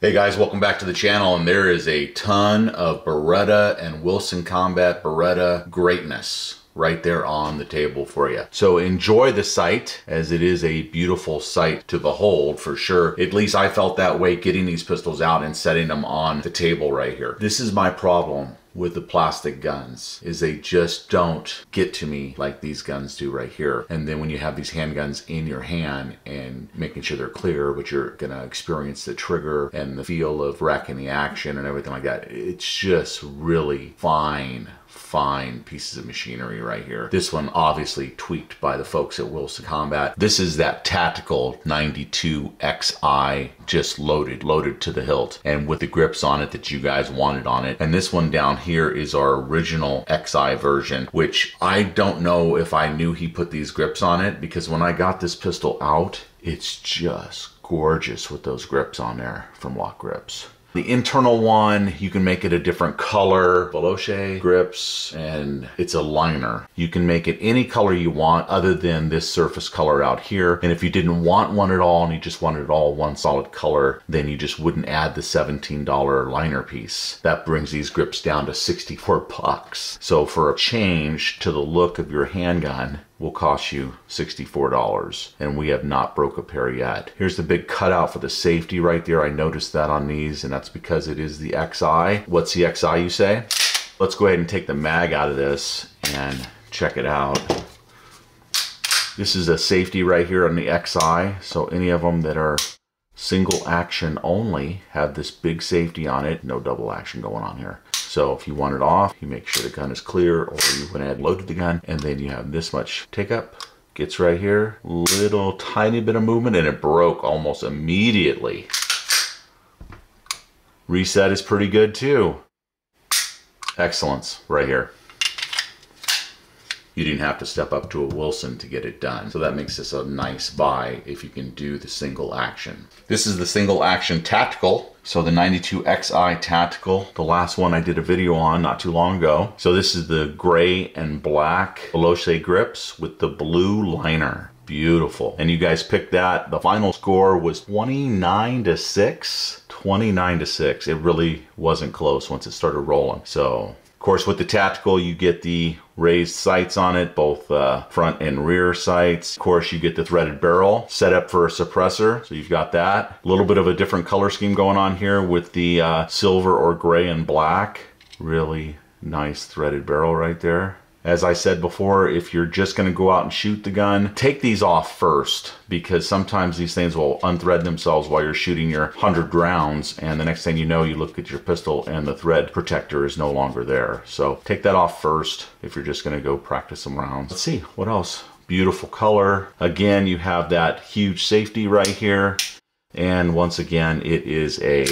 Hey guys, welcome back to the channel and there is a ton of Beretta and Wilson Combat Beretta greatness right there on the table for you. So enjoy the sight as it is a beautiful sight to behold for sure. At least I felt that way getting these pistols out and setting them on the table right here. This is my problem with the plastic guns is they just don't get to me like these guns do right here. And then when you have these handguns in your hand and making sure they're clear, but you're gonna experience the trigger and the feel of racking the action and everything like that, it's just really fine fine pieces of machinery right here. This one obviously tweaked by the folks at Wilson Combat. This is that tactical 92 XI just loaded, loaded to the hilt and with the grips on it that you guys wanted on it. And this one down here is our original XI version, which I don't know if I knew he put these grips on it because when I got this pistol out, it's just gorgeous with those grips on there from LOK Grips. The internal one, you can make it a different color, Veloce grips, and it's a liner. You can make it any color you want other than this surface color out here. And if you didn't want one at all and you just wanted it all one solid color, then you just wouldn't add the $17 liner piece. That brings these grips down to 64 bucks. So for a change to the look of your handgun, will cost you $64 and we have not broke a pair yet. Here's the big cutout for the safety right there. I noticed that on these and that's because it is the XI. What's the XI you say? Let's go ahead and take the mag out of this and check it out. This is a safety right here on the XI. So any of them that are single action only have this big safety on it. No double action going on here. So if you want it off, you make sure the gun is clear or you went ahead loaded the gun and then you have this much take up. Gets right here, little tiny bit of movement and it broke almost immediately. Reset is pretty good too. Excellence right here you didn't have to step up to a Wilson to get it done. So that makes this a nice buy if you can do the single action. This is the single action tactical. So the 92XI Tactical, the last one I did a video on not too long ago. So this is the gray and black Veloce grips with the blue liner. Beautiful. And you guys picked that. The final score was 29 to 6. 29 to 6. It really wasn't close once it started rolling. So of course, with the tactical, you get the raised sights on it, both uh, front and rear sights. Of course, you get the threaded barrel set up for a suppressor, so you've got that. A little bit of a different color scheme going on here with the uh, silver or gray and black. Really nice threaded barrel right there. As I said before, if you're just going to go out and shoot the gun, take these off first because sometimes these things will unthread themselves while you're shooting your 100 rounds and the next thing you know you look at your pistol and the thread protector is no longer there. So take that off first if you're just going to go practice some rounds. Let's see, what else? Beautiful color. Again, you have that huge safety right here. And once again, it is a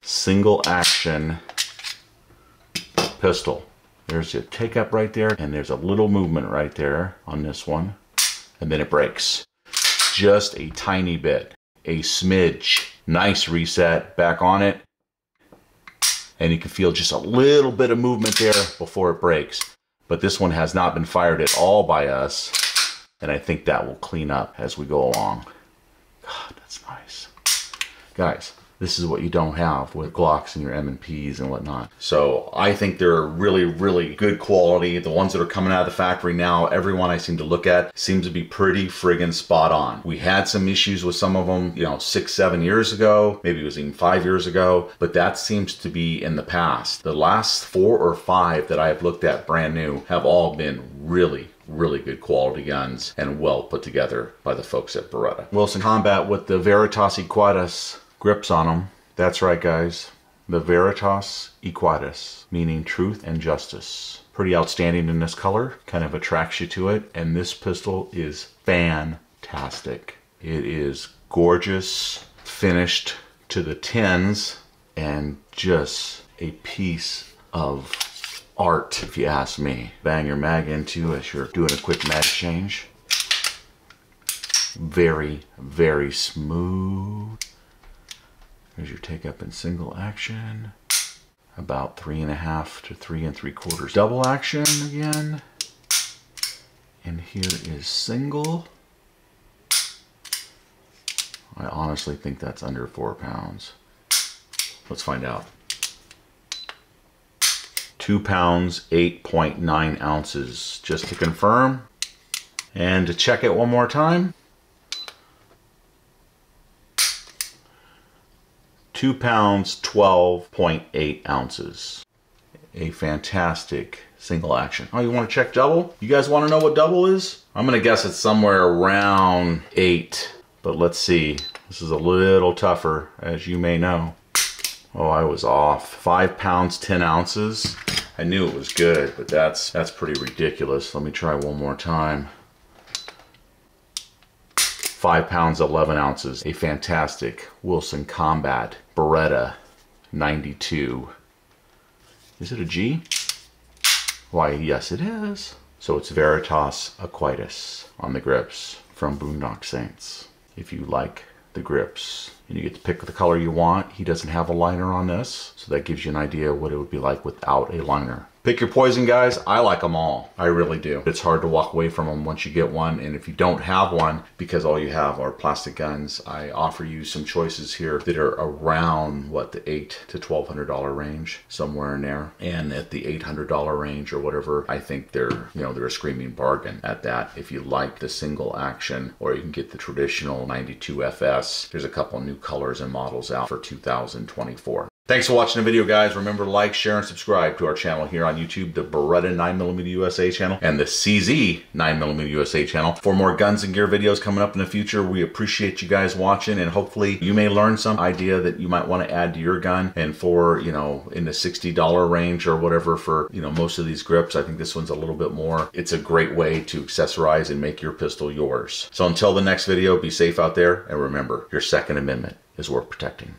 single action pistol. There's a take up right there, and there's a little movement right there on this one, and then it breaks. Just a tiny bit, a smidge. Nice reset, back on it, and you can feel just a little bit of movement there before it breaks. But this one has not been fired at all by us, and I think that will clean up as we go along. God, that's nice. Guys, this is what you don't have with Glocks and your M&Ps and whatnot. So I think they're really, really good quality. The ones that are coming out of the factory now, everyone I seem to look at seems to be pretty friggin' spot on. We had some issues with some of them, you know, six, seven years ago, maybe it was even five years ago, but that seems to be in the past. The last four or five that I have looked at brand new have all been really, really good quality guns and well put together by the folks at Beretta. Wilson Combat with the Veritas Aequitas grips on them. That's right, guys. The Veritas Aequitas, meaning truth and justice. Pretty outstanding in this color, kind of attracts you to it. And this pistol is fantastic. It is gorgeous, finished to the tins, and just a piece of art, if you ask me. Bang your mag into as you're doing a quick mag change. Very, very smooth. There's your take up in single action. About three and a half to three and three quarters double action again. And here is single. I honestly think that's under four pounds. Let's find out. Two pounds, 8.9 ounces. Just to confirm and to check it one more time. Two pounds, 12.8 ounces. A fantastic single action. Oh, you want to check double? You guys want to know what double is? I'm going to guess it's somewhere around eight, but let's see. This is a little tougher, as you may know. Oh, I was off. Five pounds, 10 ounces. I knew it was good, but that's that's pretty ridiculous. Let me try one more time. Five pounds, 11 ounces. A fantastic Wilson Combat Beretta 92. Is it a G? Why, yes it is. So it's Veritas Aequitas on the grips from Boondock Saints. If you like the grips and you get to pick the color you want, he doesn't have a liner on this. So that gives you an idea what it would be like without a liner. Pick your poison, guys. I like them all. I really do. It's hard to walk away from them once you get one. And if you don't have one, because all you have are plastic guns, I offer you some choices here that are around what the eight to twelve hundred dollar range, somewhere in there. And at the eight hundred dollar range or whatever, I think they're you know they're a screaming bargain at that. If you like the single action, or you can get the traditional 92 FS. There's a couple new colors and models out for 2024. Thanks for watching the video, guys. Remember to like, share, and subscribe to our channel here on YouTube, the Beretta 9mm USA channel and the CZ 9mm USA channel. For more guns and gear videos coming up in the future, we appreciate you guys watching and hopefully you may learn some idea that you might want to add to your gun. And for, you know, in the $60 range or whatever for, you know, most of these grips, I think this one's a little bit more. It's a great way to accessorize and make your pistol yours. So until the next video, be safe out there and remember, your Second Amendment is worth protecting.